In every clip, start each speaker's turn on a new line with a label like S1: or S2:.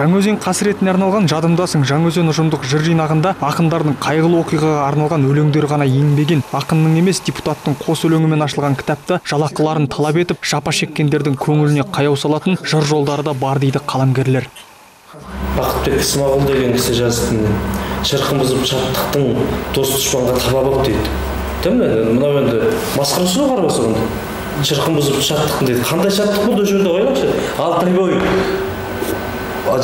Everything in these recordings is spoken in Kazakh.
S1: жаңаөзен қасіретіне арналған жадымдасың жаңаөзен ұжымдық жыр жинағында ақындардың қайғылы оқиғаға арналған өлеңдері ғана енбеген ақынның емес депутаттың қос өлеңімен ашылған кітапта жалақыларын талап етіп жапа шеккендердің көңіліне қаяу салатын жыр жолдары да бар дейді қаламгерлер.
S2: Бақытбек ысмағұл деген кісі жазыпты. Шырқын бұзып шаттықтың дос дұшпанға таба боп дейді. Да мынау енді масқарасы ғой қарап шырқын бұзып шаттықтың дейді. Қандай шаттық болды ол жерде? Ойлаңызшы алты ай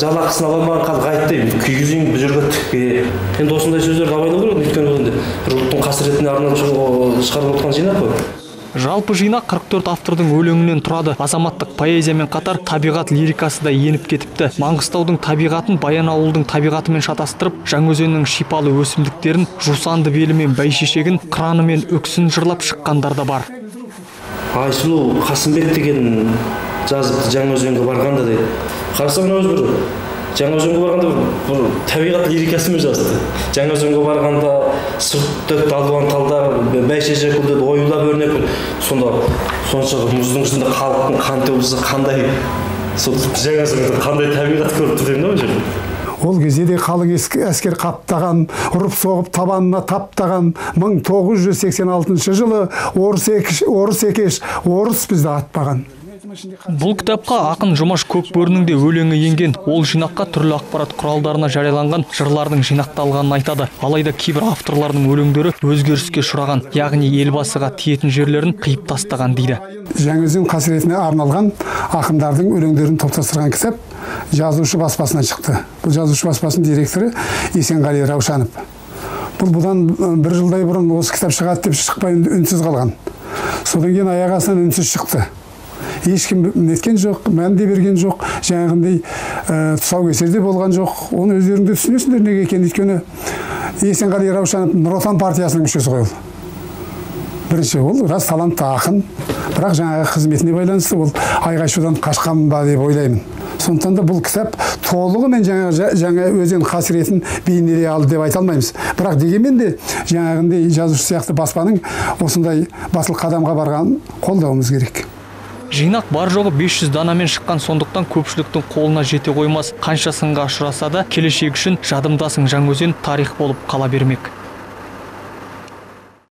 S2: жалақысын ала алмаған халық айтты күйгізейін бұл жерге тікпе енді осындай сөздерді абайлау керек өйткені бұл енді бір ұлттың қасіретіне арнап шығарып отқан жинақ қой.
S1: Жалпы жинақ 44 автордың өлеңінен тұрады. Азаматтық поэзиямен қатар табиғат лирикасы да еніп кетіпті. Маңғыстаудың табиғатын баянауылдың табиғатымен шатастырып жаңаөзеннің шипалы өсімдіктерін жусанды белі мен бәйшешегін қыраны мен өксін жырлап шыққандар да бар.
S2: Айсұлу қасымбек деген жазыпты жаңаөзенге барғанда дейді қарасам мына өзі бір жаңаөзенге барғанда бір табиғат лирикасымен жазды. Жаңаөзенге барғанда сүрттік талдуан талдар бәйшешек гүлдеді оюлап өрнек сонда сонша мұздың ішінде халықтың қан төгілісі қандай? Сол жаңаөзенде қандай табиғат көріп тұр деймін да ол жерде?
S3: Ол кезде де қалың әскер қаптаған ұрып соғып табанына таптаған. 1986 жылы орыс екеш, орыс екеш орыс бізді атпаған.
S1: Бұл кітапқа ақын жұмаш көкбөрінің де өлеңі енген. Ол жинаққа түрлі ақпарат құралдарына жарияланған жырлардың жинақталғанын айтады. Алайда кейбір авторлардың өлеңдері өзгеріске ұшыраған яғни елбасыға тиетін жерлерін қиып тастаған дейді.
S3: Жаңаөзен қасіретіне арналған ақындардың өлеңдерін топтастырған кітап жазушы баспасынан шықты. Бұл жазушы баспасының директоры есенғали раушанов. Бұл бұдан бір жылдай бұрын осы кітап шығады деп шықпай үнсіз қалған. Содан кейін аяқ астынан үнсіз шықты. Ешкім неткен жоқ мән де берген жоқ жаңағындай ә, тұсаукесер де болған жоқ. Оны өздерің де түсінесіңдер неге екенін. Өйткені есенғали раушанов нұр отан партиясының мүшесі ғой ол. Бірінші ол рас талантты ақын. Бірақ жаңағы қызметіне байланысты ол айқай шудан қашқан ба деп ойлаймын. Сондықтан да бұл кітап толығымен жаңа жаңа өзен қасіретін бейнелей алды деп айта алмаймыз. Бірақ дегенмен де жаңағындай жазушы сияқты баспаның осындай батыл қадамға барғанын қолдауымыз керек.
S1: Жинақ бар жоғы 500 данамен шыққан сондықтан көпшіліктің қолына жете қоймас. Қанша сынға ұшыраса да келешек үшін жадымдасың жаңаөзен тарих болып қала бермек.